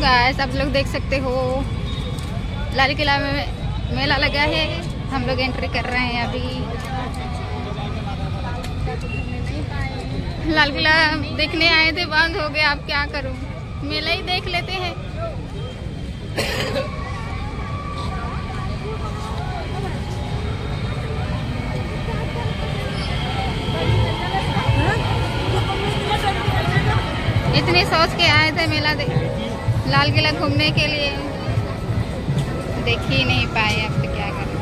Guys आप लोग देख सकते हो। लाल किला में मेला लगा है। हम लोग एंट्री कर रहे हैं अभी। लाल किला देखने आए थे, बंद हो गया। अब क्या करूँ? मेला ही देख लेते हैं। इतनी सोच के आए थे मेला देख लाल किला घूमने के लिए। देख ही नहीं पाए अब तो क्या करें।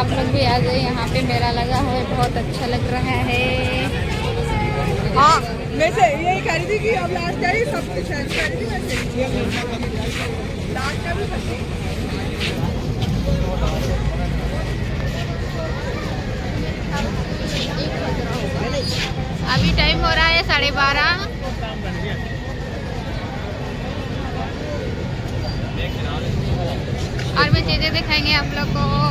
आप लोग भी आ जाए यहाँ पे मेला लगा है, बहुत अच्छा लग रहा है। हाँ वैसे यही कह रही थी कि अब लास्ट है सब कुछ लास्ट का भी बचे। अभी टाइम हो रहा है साढ़े बारह। और भी चीज़ें दिखाएँगे आप लोग को।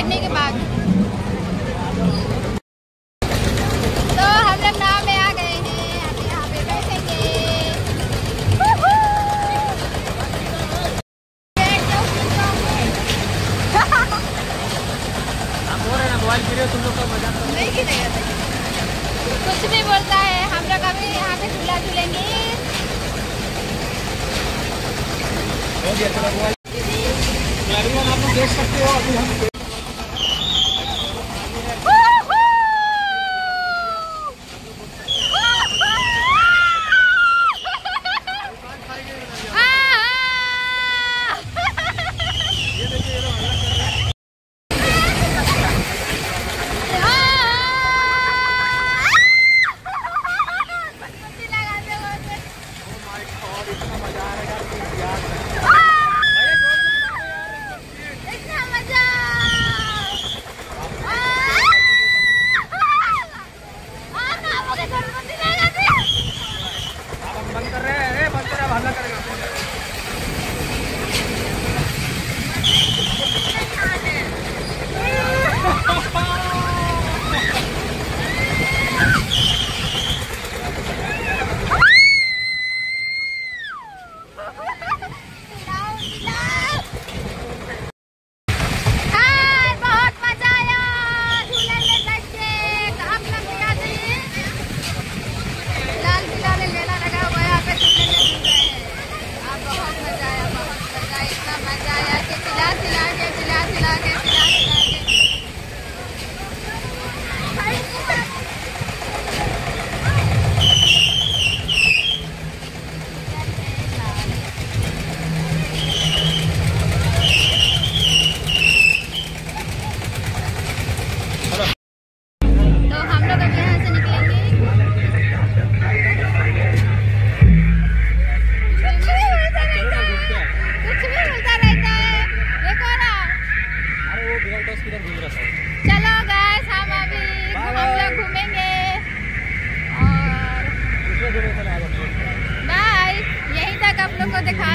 बैठने के बाद। तो हम लोग नाव में आ गए हैं। अभी यहाँ पे बैठेंगे। Woohoo! नहीं गिरेगा कुछ भी बोलता है हम लोग अभी यहाँ पे झूला झूलेंगे। आप लोग देख सकते हो अभी हम